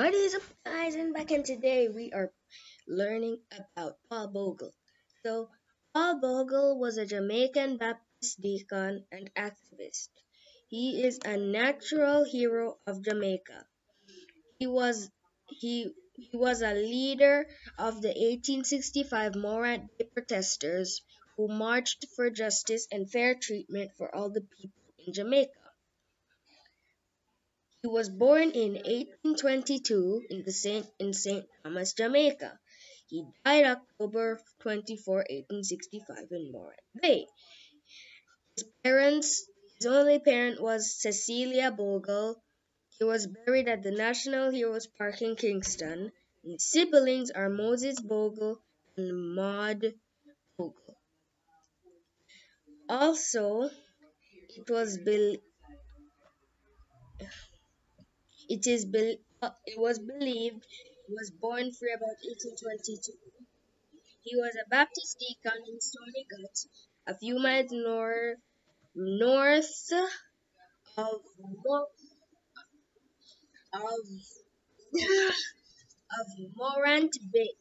What is up guys and back in today we are learning about Paul Bogle. So Paul Bogle was a Jamaican Baptist deacon and activist. He is a natural hero of Jamaica. He was he he was a leader of the 1865 Morant Bay protesters who marched for justice and fair treatment for all the people in Jamaica. He was born in 1822 in the Saint in St. Thomas, Jamaica. He died October 24, 1865 in Morant Bay. His parents, his only parent was Cecilia Bogle. He was buried at the National Heroes Park in Kingston. His siblings are Moses Bogle and Maud Bogle. Also, it was believed it is uh, it was believed he was born free about 1822. He was a Baptist deacon in Stony Gut, a few miles north north of of of Morant Bay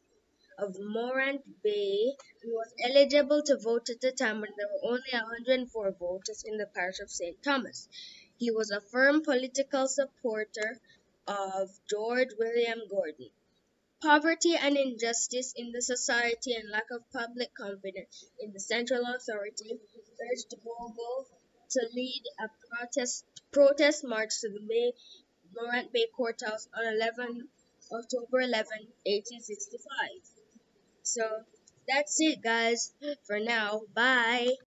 of Morant Bay and was eligible to vote at the time when there were only 104 voters in the parish of St. Thomas. He was a firm political supporter of George William Gordon. Poverty and injustice in the society and lack of public confidence in the central authority urged Bogle to lead a protest protest march to the May, Morant Bay Courthouse on 11 October 11, 1865. So that's it, guys, for now. Bye.